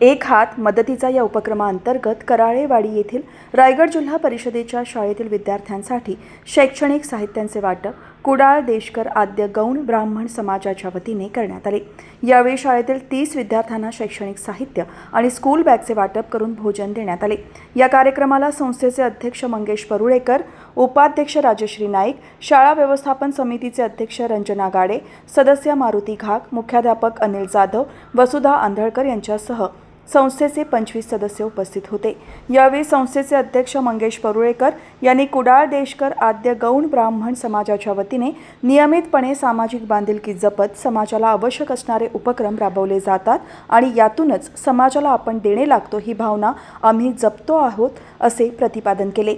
एक हात मदतीचा या उपक्रमाअंतर्गत कराळेवाडी येथील रायगड जिल्हा परिषदेच्या शाळेतील विद्यार्थ्यांसाठी शैक्षणिक साहित्यांचे वाटप कुडाळ देशकर आद्य गौण ब्राह्मण समाजाच्या वतीने करण्यात आले. यावेळी शाळेतील तीस विद्यार्थ्यांना शैक्षणिक साहित्य आणि स्कूल बॅगचे वाटप करून भोजन देण्यात आले. या कार्यक्रमाला संस्थेचे अध्यक्ष मंगेश परुळेकर उपाध्यक्ष राजश्री नाईक शाळा व्यवस्थापन समितीचे अध्यक्ष रंजना गाडे सदस्य मारुती घाक मुख्याध्यापक अनिल जाधव वसुधा आंधळकर यांच्यासह संस्थेचे पंचवीस सदस्य उपस्थित होते. यावेळी संस्थेचे अध्यक्ष मंगेश परुळेकर यांनी कुडाळ देशकर आद्य गौण ब्राह्मण समाजाच्या वतीने नियमितपणे सामाजिक बांधिलकी जपत समाजाला आवश्यक असणारे उपक्रम राबवले जातात आणि यातूनच समाजाला आपण देणे लागतो ही भावना आम्ही जपतो आहोत असे प्रतिपादन केले.